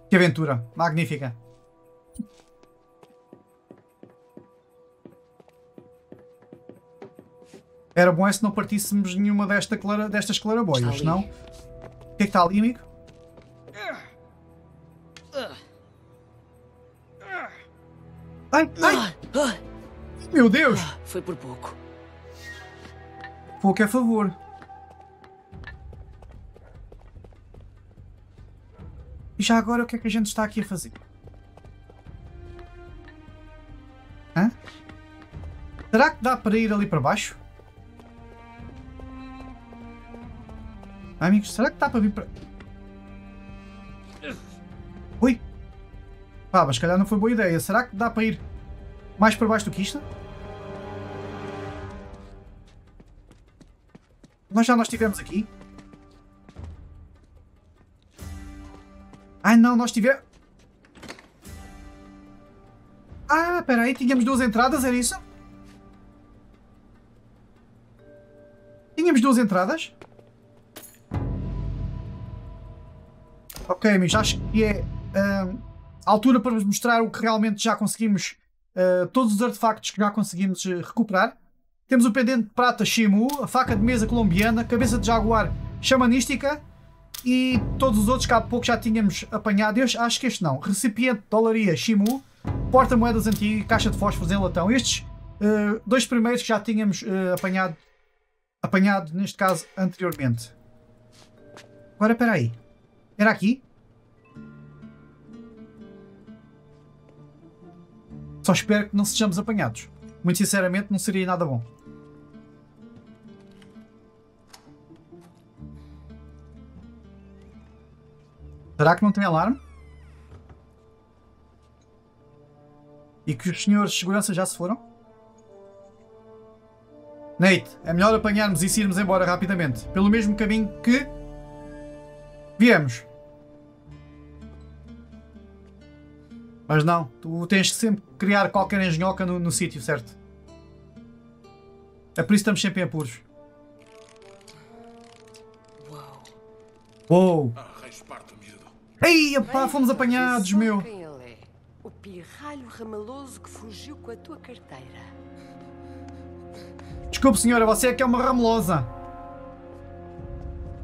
Que aventura, magnífica. Era bom é se não partíssemos nenhuma desta clara, destas claraboias, não? O que é que está ali, amigo? Ai, ai, Ah, meu Deus! foi por pouco. Pouco é favor. E já agora o que é que a gente está aqui a fazer? Hã? Será que dá para ir ali para baixo? Amigos, será que dá para vir para... Ui! Pá, mas se calhar não foi boa ideia. Será que dá para ir mais para baixo do que isto? Nós já nós estivemos aqui. Ai não, nós tivemos... Ah, espera aí, tínhamos duas entradas, era isso? Tínhamos duas entradas? Ok, amigos, acho que é ah, a altura para vos mostrar o que realmente já conseguimos, ah, todos os artefactos que já conseguimos eh, recuperar. Temos o pendente de prata Shimu, a faca de mesa colombiana, cabeça de jaguar xamanística e todos os outros que há pouco já tínhamos apanhado. Eu acho que este não. Recipiente de dolaria Shimu, porta-moedas antigo e caixa de fósforos em latão. Estes eh, dois primeiros que já tínhamos eh, apanhado, apanhado, neste caso, anteriormente. Agora, espera aí. Era aqui? Só espero que não sejamos apanhados. Muito sinceramente, não seria nada bom. Será que não tem alarme? E que os senhores de segurança já se foram? Nate, é melhor apanharmos e irmos embora rapidamente. Pelo mesmo caminho que viemos. Mas não, tu tens que sempre criar qualquer engenhoca no, no sítio, certo? É por isso que estamos sempre em apuros. Uou! Ah, esparto, miúdo. Ei, pá, fomos apanhados, meu! Quem ele é. O pirralho ramaloso que fugiu com a tua carteira. Desculpe, senhora, você é que é uma ramelosa.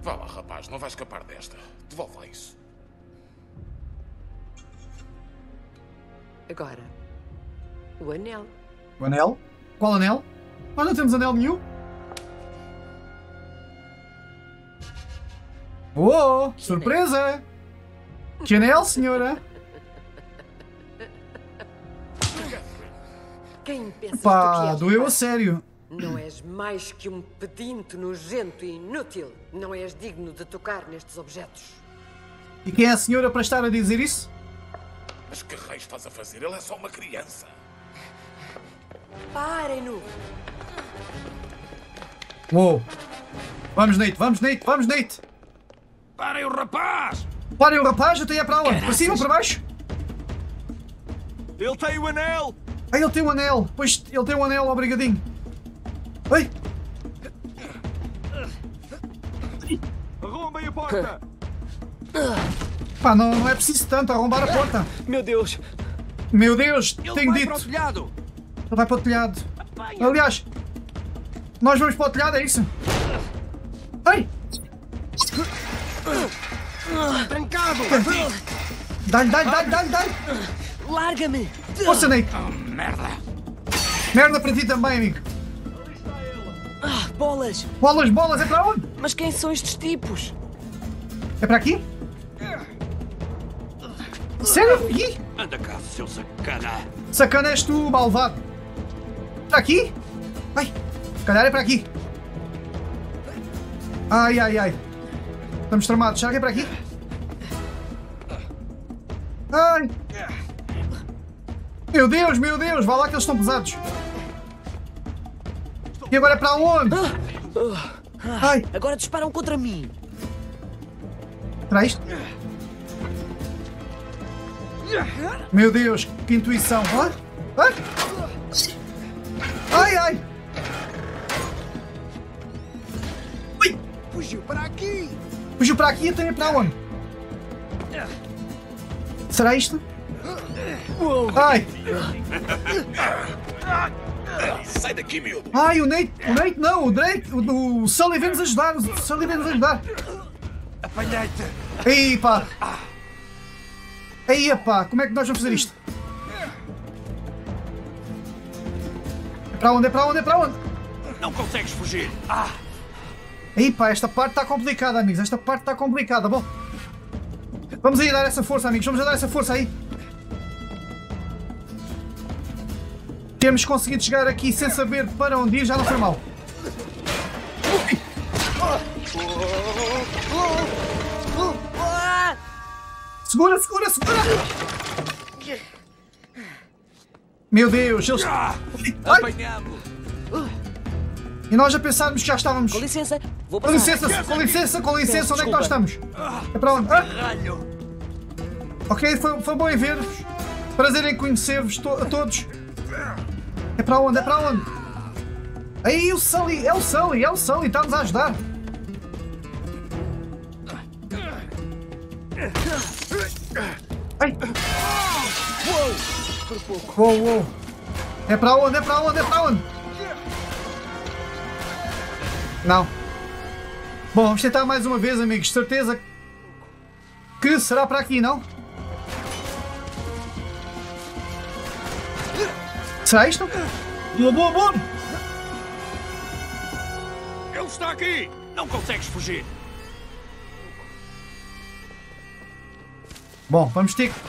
Vá lá, rapaz, não vai escapar desta. Devolve lá isso. Agora, o anel. O anel? Qual anel? Nós não temos anel nenhum. Oh, surpresa! Que anel, senhora? Quem pensas tu Pá, que doeu a sério. Não és mais que um pedinte nojento e inútil. Não és digno de tocar nestes objetos. E quem é a senhora para estar a dizer isso? Mas que rei estás a fazer? Ele é só uma criança. Parem-no! Uou! Vamos, Nate, vamos, Nate, vamos, Nate! Parem o rapaz! Parem o rapaz, até é para onde? Para cima ou para baixo? Ele tem o anel! Ah, ele tem um anel! Pois ele tem um anel, obrigadinho! Ei! Arrombem a porta! Pá, não, não é preciso tanto arrombar a porta! Meu Deus! Meu Deus, Ele tenho vai dito! para o telhado! Ele vai para o telhado. Aliás, nós vamos para o telhado, é isso? Ei! Trancado! Dá-lhe, dá-lhe, dá-lhe, dá-lhe, dá-lhe! Larga-me! Nate! Merda! Merda para ti também, amigo! Ah, bolas! Bolas, bolas, é para onde? Mas quem são estes tipos? É para aqui? Sério? Ih, Anda cá, seu sacana! sacana és tu, malvado! Para aqui? Ai, se calhar é para aqui. Ai, ai, ai. Estamos tramados. Será que é para aqui? Ai! Meu Deus, meu Deus! Vá lá que eles estão pesados. E agora é para onde? Ai, Agora disparam contra mim! para isto? Meu Deus, que intuição! Ai, ai, ai! ai. Ui, Fugiu para aqui! fugiu para aqui e até para onde? Será isto? Ai, Sai daqui, miúdo. ai, o Nate, o Nate não, o Drake, o, o Sully vem nos ajudar, o Sully vem nos ajudar. Apanhei-te! Aí, pá! Aí, pá, como é que nós vamos fazer isto? É para onde? É para onde? É para onde? Não consegues fugir! Ah! Aí, pá, esta parte está complicada, amigos. Esta parte está complicada. Bom, vamos aí dar essa força, amigos. Vamos a dar essa força aí. Temos conseguido chegar aqui sem saber para onde ir, já não foi mal. Segura, segura, segura! Meu Deus, eles. E nós a pensarmos que já estávamos. Com licença, vou Com passar. licença, com licença, com licença, onde é que nós estamos? É para onde? Ah, ok, foi, foi bom em ver-vos. Prazer em conhecer-vos to- a todos. É para onde? É para onde? Aí o Sully, é o Sully, é o Sully, está-nos a ajudar. Ai. Uou, uou. É para onde? É para onde? É para onde? Não. Bom, vamos tentar mais uma vez, amigos. Certeza que será para aqui, não? Será isto? Boa, boa, boa! Ele está aqui! Não consegues fugir! Bom, vamos ter que.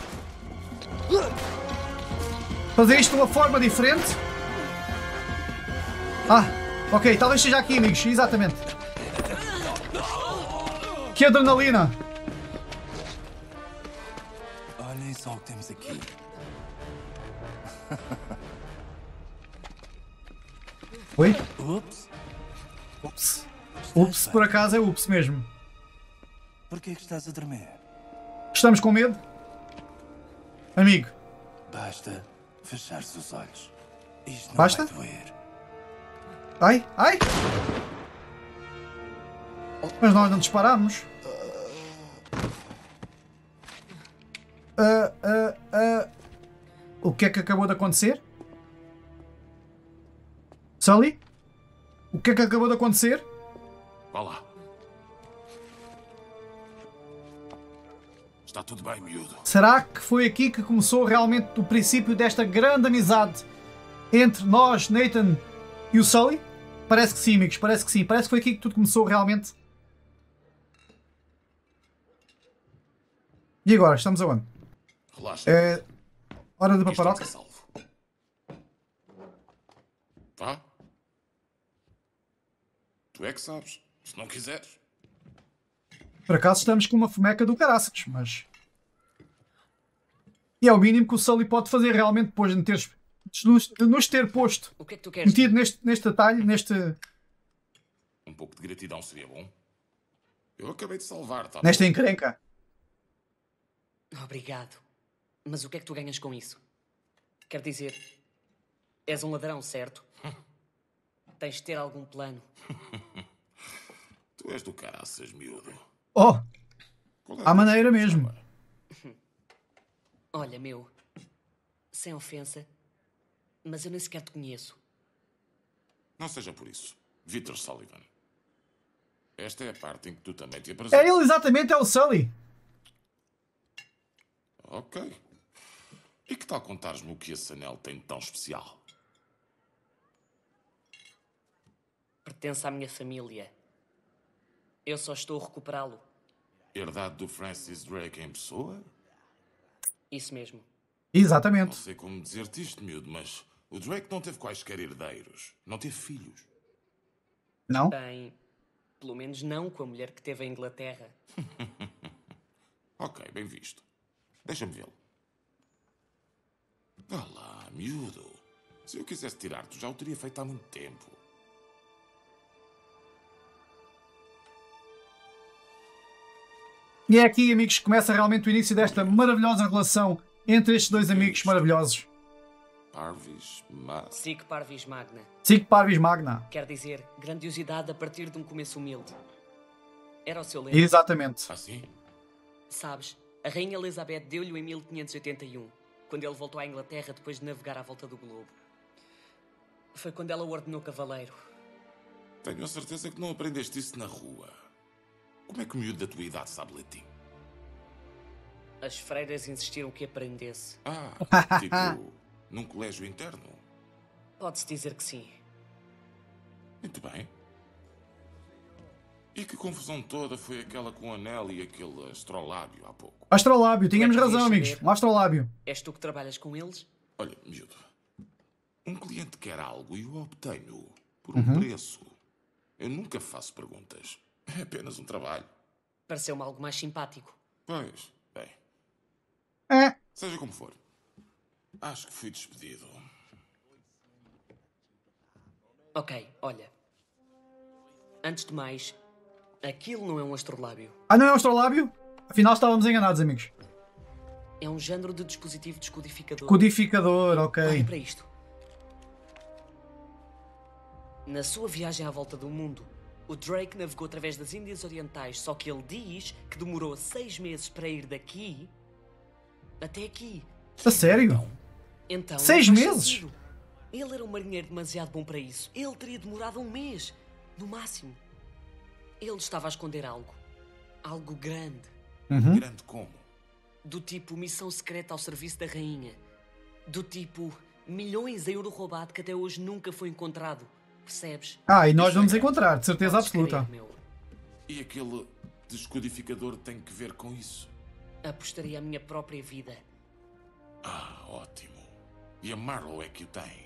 Fazer isto de uma forma diferente. Ah, ok, talvez seja aqui, amigos, exatamente. Que adrenalina! Olhem só o que temos aqui. Oi? Ups. Ups. Ups, por acaso é ups mesmo. Por que é que estás a tremer? Estamos com medo? Amigo, Basta fechar-se os olhos. Isto não Basta? vai doer. ai, ai! Mas nós não disparámos. Ah, ah, ah. O que é que acabou de acontecer? Sully? O que é que acabou de acontecer? Será que foi aqui que começou realmente o princípio desta grande amizade entre nós, Nathan e o Sully? Parece que sim, amigos, parece que sim. Parece que foi aqui que tudo começou realmente. E agora, estamos aonde? Relaxa. É. Hora de paparoca? salvo. Vá. Tu é que sabes. Se não quiseres. Por acaso estamos com uma fomeca do caraças, mas. E é o mínimo que o Sully pode fazer realmente depois de, teres, de nos, de nos ter posto, O que é que tu queres? metido neste, neste detalhe, neste, Um pouco de gratidão seria bom. Eu acabei de salvar, tá nesta bom? encrenca. Obrigado. Mas o que é que tu ganhas com isso? Quer dizer, és um ladrão, certo? Tens de ter algum plano. Tu és do caraças, miúdo. Oh, é à a maneira tua mesmo. Olha, meu, sem ofensa, mas eu nem sequer te conheço. Não seja por isso. Victor Sullivan. Esta é a parte em que tu também te É apresentas. ele exatamente, é o Sully. Ok. E que tal contares-me o que esse anel tem de tão especial? Pertence à minha família. Eu só estou a recuperá-lo. Herdade do Francis Drake em pessoa? Isso mesmo. Não Exatamente. sei como dizer-te isto, miúdo, mas o Drake não teve quaisquer herdeiros. Não teve filhos. Não? Bem, pelo menos não com a mulher que teve em Inglaterra. Ok, bem visto. Deixa-me vê-lo. Vá lá, miúdo. Se eu quisesse tirar-te, já o teria feito há muito tempo. E é aqui, amigos, que começa realmente o início desta maravilhosa relação entre estes dois amigos maravilhosos. Parvis, mas... Sic Parvis Magna. Sic Parvis Magna. Quer dizer, grandiosidade a partir de um começo humilde. Era o seu lema. Exatamente. Assim? Sabes, a Rainha Elizabeth deu-lhe em 1581, quando ele voltou à Inglaterra depois de navegar à volta do globo. Foi quando ela o ordenou cavaleiro. Tenho a certeza que não aprendeste isso na rua. Como é que o miúdo da tua idade sabe latim? As freiras insistiram que aprendesse. Ah, tipo, num colégio interno? Pode-se dizer que sim. Muito bem. E que confusão toda foi aquela com o anel e aquele astrolábio há pouco? Astrolábio, tínhamos é razão, amigos. Um astrolábio. És tu que trabalhas com eles? Olha, miúdo. Um cliente quer algo e eu obtenho por Uhum. um preço. Eu nunca faço perguntas. É apenas um trabalho. Pareceu-me algo mais simpático. Pois, bem, É. seja como for. Acho que fui despedido. Ok, olha. Antes de mais, aquilo não é um astrolábio. Ah, não é um astrolábio? Afinal estávamos enganados, amigos. É um género de dispositivo descodificador. Codificador, ok. Olha para isto. Na sua viagem à volta do mundo, o Drake navegou através das Índias Orientais, só que ele diz que demorou seis meses para ir daqui até aqui. A sério? Então, não Seis meses? sentido. Ele era um marinheiro demasiado bom para isso. Ele teria demorado um mês, no máximo. Ele estava a esconder algo. Algo grande. Uhum. Grande como? Do tipo missão secreta ao serviço da rainha. Do tipo milhões de euro roubado que até hoje nunca foi encontrado. Percebes? Ah, e nós vamos encontrar, de certeza Podes absoluta. meu. E aquele descodificador tem que ver com isso? Apostaria a minha própria vida. Ah, ótimo. E a Marlowe é que o tem.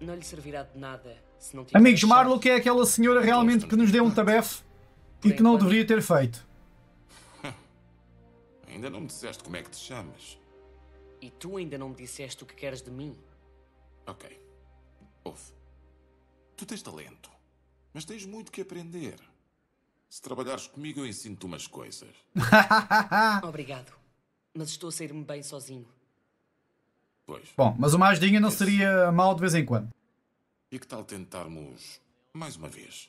Não lhe servirá de nada se não tiver. Amigos, a chave. Marlo que é aquela senhora realmente que nos deu um tabefe e que não deveria ter feito. Ainda não me disseste como é que te chamas. E tu ainda não me disseste o que queres de mim. Ok. Ouve. Tu tens talento, mas tens muito que aprender. Se trabalhares comigo, eu ensino-te umas coisas. Obrigado. Mas estou a sair-me bem sozinho. Pois. Bom, mas uma ajudinha não seria mal de vez em quando. E que tal tentarmos mais uma vez?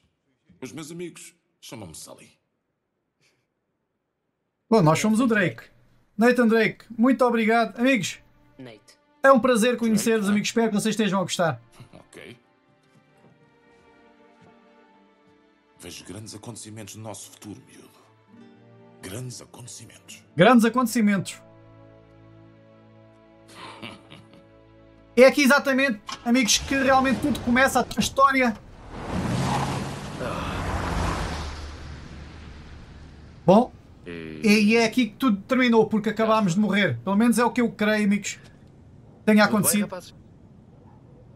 Os meus amigos chamam-me Sully. Bom, nós somos o Drake. Nathan Drake, muito obrigado. Amigos, Nate. é um prazer conhecer-vos, amigos. Espero que vocês estejam a gostar. Ok. Vejo grandes acontecimentos no nosso futuro, miúdo. Grandes acontecimentos. Grandes acontecimentos. É aqui exatamente, amigos, que realmente tudo começa, a história. Bom, E... é aqui que tudo terminou, porque acabámos de morrer. Pelo menos é o que eu creio, amigos. Tenha Tudo bem, acontecido. rapazes?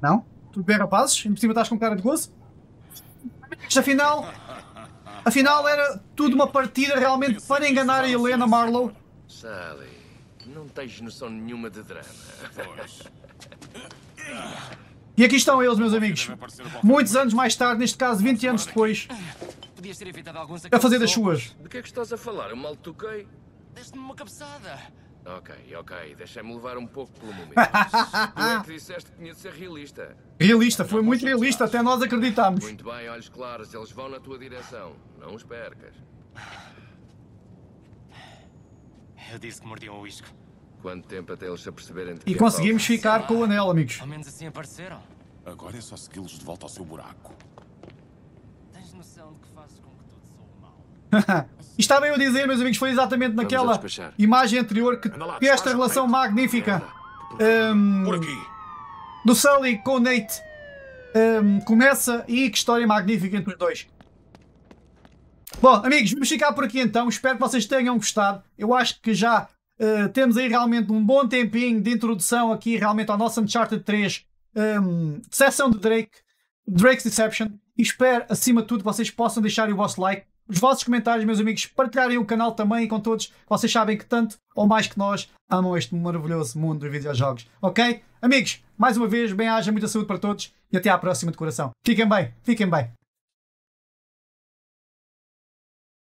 Não? Tudo bem, rapazes? Em cima estás com cara de gozo? Amigos, afinal, afinal era tudo uma partida realmente para enganar a Helena Marlowe. Sally, não tens noção nenhuma de drama. E aqui estão eles, meus amigos. Muitos anos mais tarde, neste caso 20 anos depois, Podias ter evitado alguns a fazer das suas. De que é que estás a falar? Eu mal toquei. Deste-me uma cabeçada. Ok, ok, deixa-me levar um pouco pelo momento. tu é que disseste que tinha de ser realista. Realista, foi muito realista, até nós acreditámos. Muito bem, olhos claros, eles vão na tua direção. Não os percas. Eu disse que mordiam o isco. Quanto tempo até eles se aperceberem de E que é conseguimos ficar com o anel, amigos. Ao menos assim apareceram. Agora é só segui-los de volta ao seu buraco. Tens noção de que fazes com que tudo soe mal? E estava eu a dizer, meus amigos, foi exatamente naquela imagem anterior que, que esta relação magnífica aqui. do Sully com o Nate hum, começa e que história magnífica entre os dois. Bom, amigos, vamos ficar por aqui então. Espero que vocês tenham gostado. Eu acho que já uh, temos aí realmente um bom tempinho de introdução aqui realmente ao nosso Uncharted 3 um, sessão de Drake, Drake's Deception. E espero, acima de tudo, que vocês possam deixar o vosso like, os vossos comentários, meus amigos, partilharem o canal também com todos. Vocês sabem que tanto ou mais que nós amam este maravilhoso mundo dos videojogos. Ok? Amigos, mais uma vez, bem-haja, muita saúde para todos e até à próxima de coração. Fiquem bem, fiquem bem.